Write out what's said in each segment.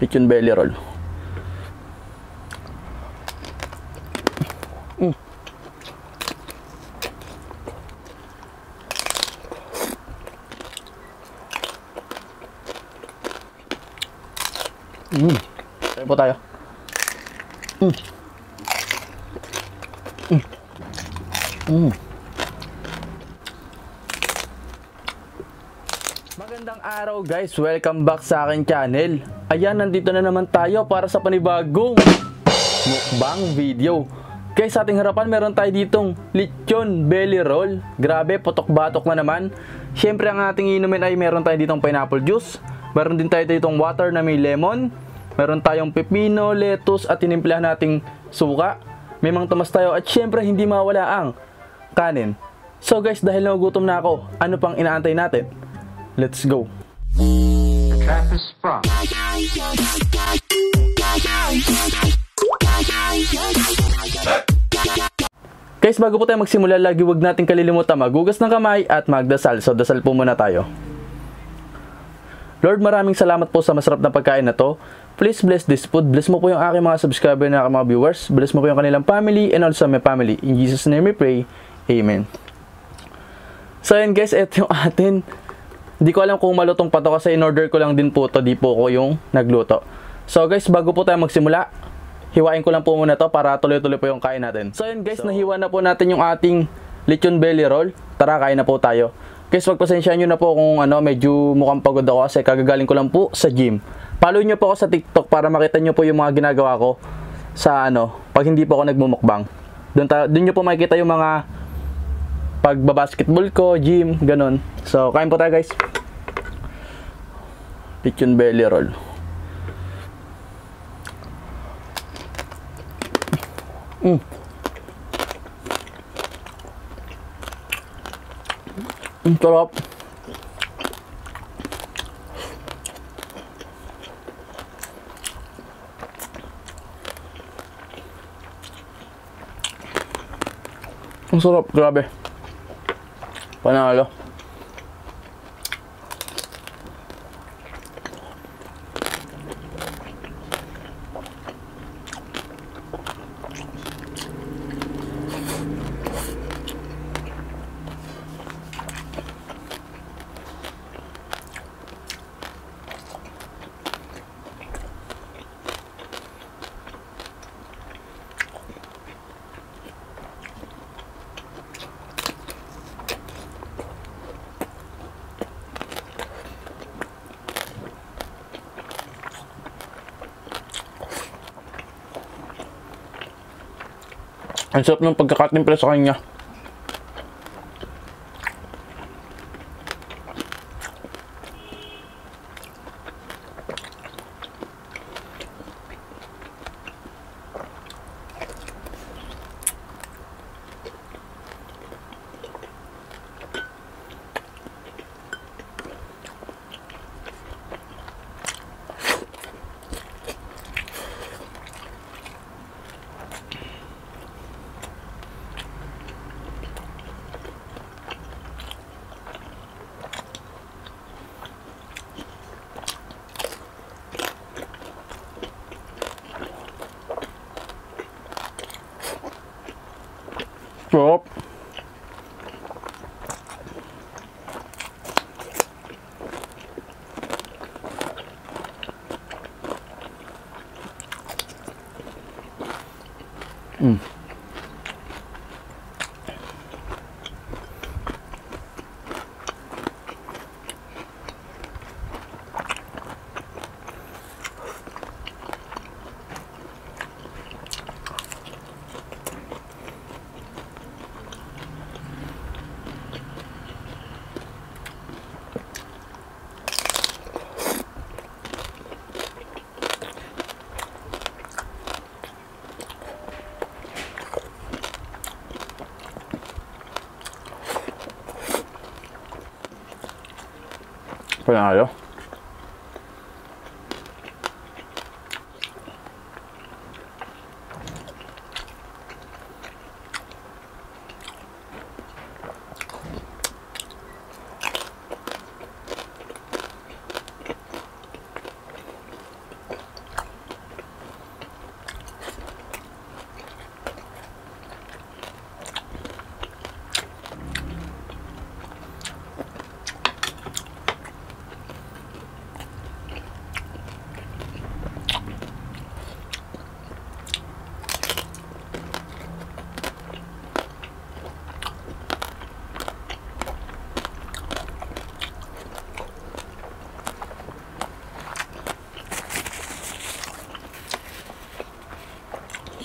Lechon belly roll. Mm. Mm. Tayo po tayo. Mm. Mm. Mm. Araw guys, welcome back sa akin channel. Ayan, nandito na naman tayo para sa panibagong mukbang video. Guys, sa ating harapan meron tayo ditong lechon belly roll. Grabe, potok-batok na naman. Siyempre ang ating inumin ay meron tayo ditong pineapple juice. Meron din tayo ditong water na may lemon. Meron tayong pepino, lettuce at tinimplahan nating suka. May mga tumas tayo at syempre hindi mawala ang kanin. So guys, dahil nagugutom na ako, ano pang inaantay natin? Let's go! The trap is sprung. Guys, bago po tayo magsimula, lagi wag natin kalilimutan magugas ng kamay at magdasal. So, dasal po muna tayo. Lord, maraming salamat po sa masarap na pagkain na to. Please bless this food. Bless mo po yung aking mga subscriber na aking mga viewers. Bless mo po yung kanilang family and also my family. In Jesus' name we pray. Amen. So, yun guys, ito yung atin. Hindi ko alam kung malutong pa to kasi in-order ko lang din po to. Di po ko yung nagluto. So, guys, bago po tayo magsimula, hiwain ko lang po muna to para tuloy-tuloy po yung kain natin. So yun guys, nahiwa na po natin yung ating lechon belly roll. Tara, kain na po tayo. Guys, pagpasensya nyo na po kung ano, medyo mukhang pagod ako kasi kagagaling ko lang po sa gym. Follow nyo po ako sa TikTok para makita nyo po yung mga ginagawa ko sa ano, pag hindi po ako nagmumukbang. Doon, doon nyo po makikita yung mga pagbabasketball ko, gym, ganun. So, kain po tayo guys. Lechon belly roll. Mm. Ang sarap. Ang sarap, grabe. Panalo. Ang sarap ng pagkakatimpla sa kanya. Mm. Panalo. Sarap.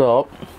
Mm.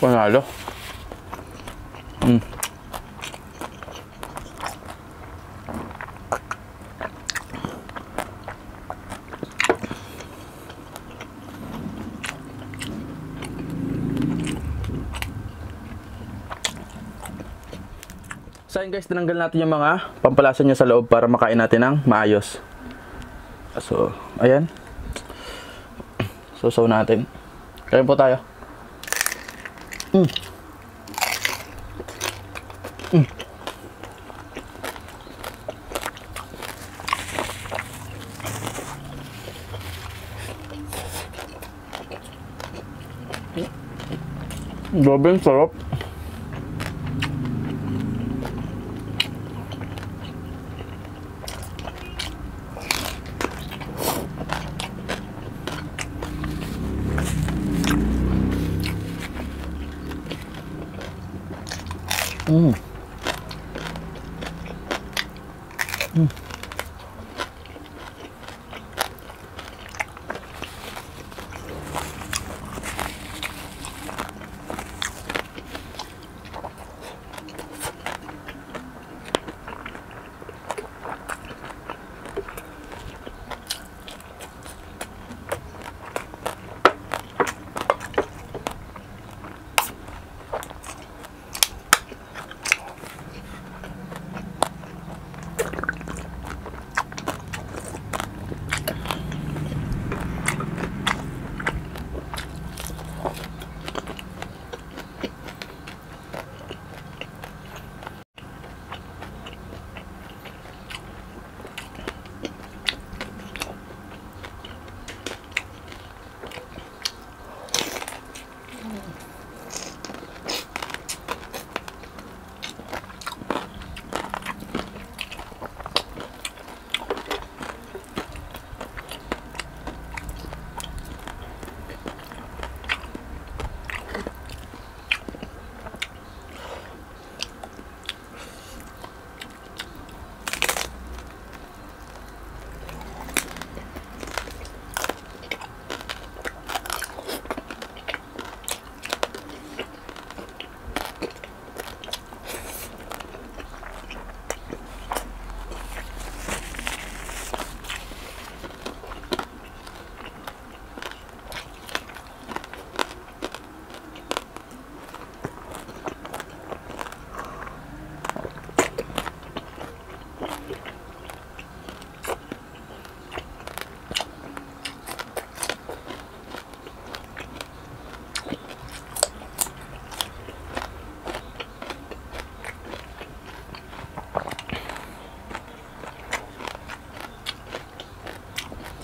Panalo. Mm. So guys, tinanggal natin yung mga pampalasa niya sa loob para makain natin ng maayos. So, ayan. Susaw natin. Kain po tayo. Grabe, ang sarap. Mm.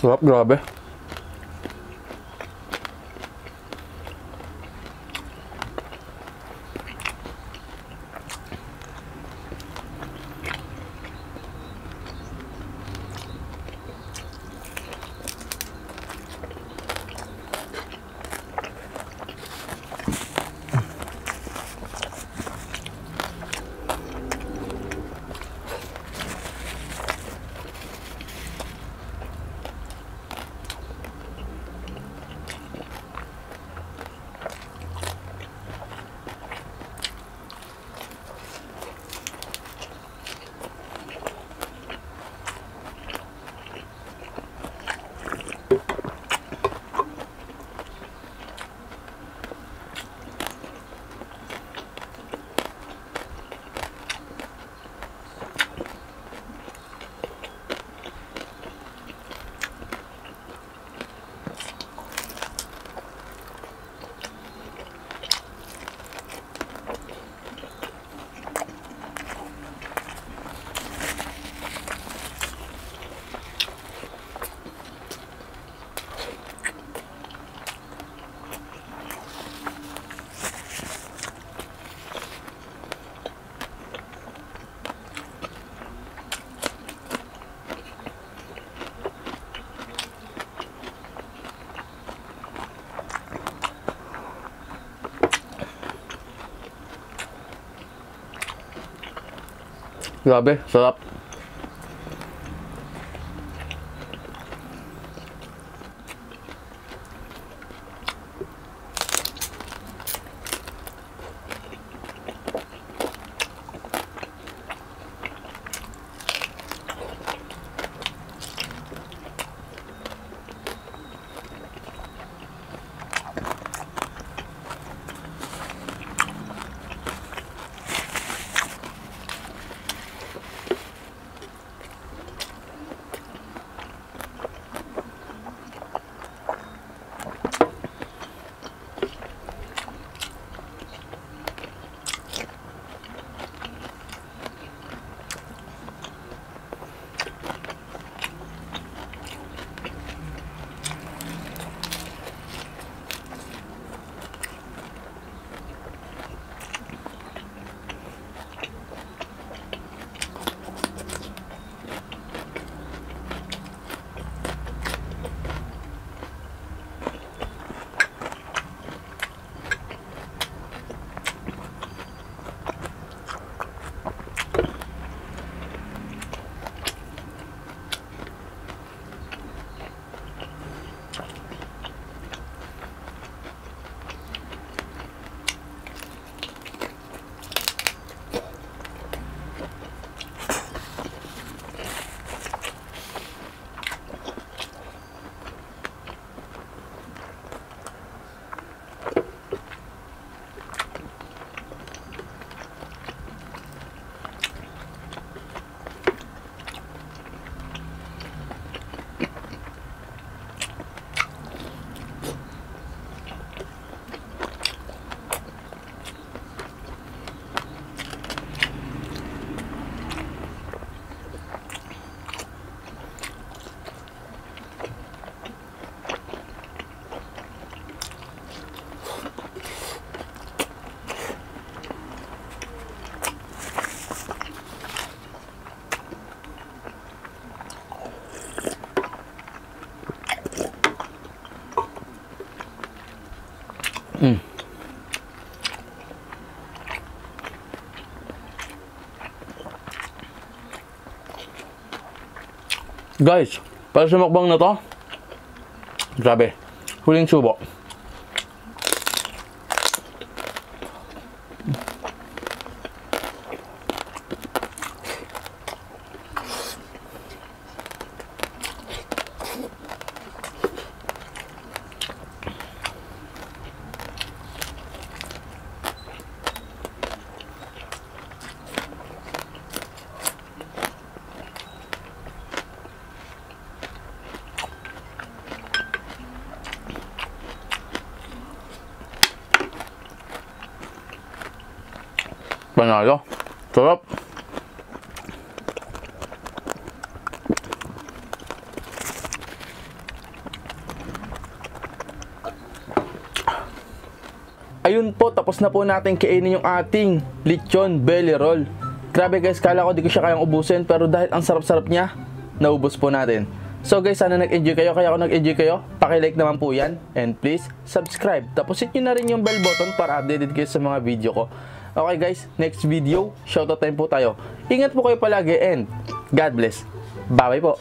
Sarap, grabe. Grabe, sarap. Guys, para sa mukbang na to, grabe, huling subo. Panalo. Sarap. Ayun po, tapos na po natin kainin yung ating lechon belly roll. Grabe guys, kala ko di ko siya kayang ubusin pero dahil ang sarap-sarap niya, naubos po natin. So guys, sana nag-enjoy kayo. Kaya ako nag-enjoy kayo, pakilike naman po yan. And please, subscribe. Tapos hit nyo na rin yung bell button para updated kayo sa mga video ko. Okay guys, next video, shoutout time po tayo. Ingat po kayo palagi and God bless. Bye-bye po.